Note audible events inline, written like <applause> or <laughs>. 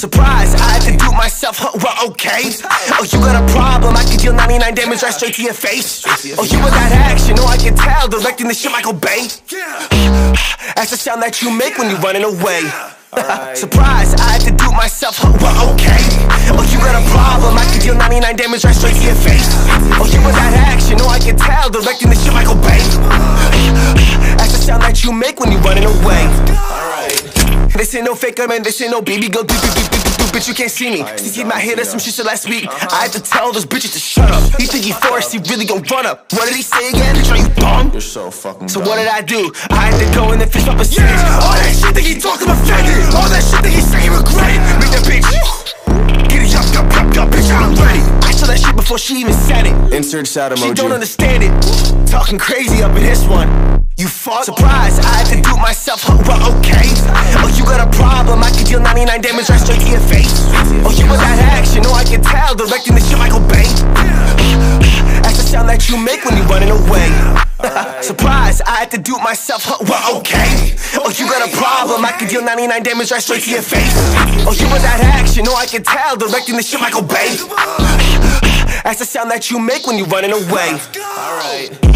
Waiting for parry. Surprise, I had to do it myself, huh, well, okay. Oh, you got a problem, I can deal 99 damage right straight to your face. Oh, you with that action, oh, I can tell, directing the shit Michael Bay. That's the sound that you make when you're running away. Surprise, I had to do it myself, huh, well, okay. Oh, you got a problem, I can deal 99 damage right straight to your face. Oh, you with that action, oh, I can tell, directing the shit Michael Bay. That's the sound that you make when you're running away. This ain't no faker, man. This ain't no baby girl. Do, do, do, do, do, do, bitch, you can't see me. See my head, some shit said last week. I had to tell those bitches to shut up. He think he forced, he really gon' run up. What did he say again? Bitch, are you dumb? You're so fucking So what did I do? I had to go in and fist up a stage. All that shit that he talked about offended. Before she even said it. Insert sad She don't understand it. Talking crazy up in this one. You fuck. Surprise, I had to do it myself, huh, well, okay. Oh, you got a problem, I can deal 99 damage right straight to your face. Oh, you with that action, oh, I can tell, directing the shit Michael Bay. That's the sound that you make when you're running away. <laughs> Surprise, I had to do it myself, huh, well, okay. Oh, you got a problem, I can deal 99 damage right straight to your face. Oh, you with that action, oh, I can tell, directing the shit Michael Bay. That's the sound that you make when you're running away. Alright.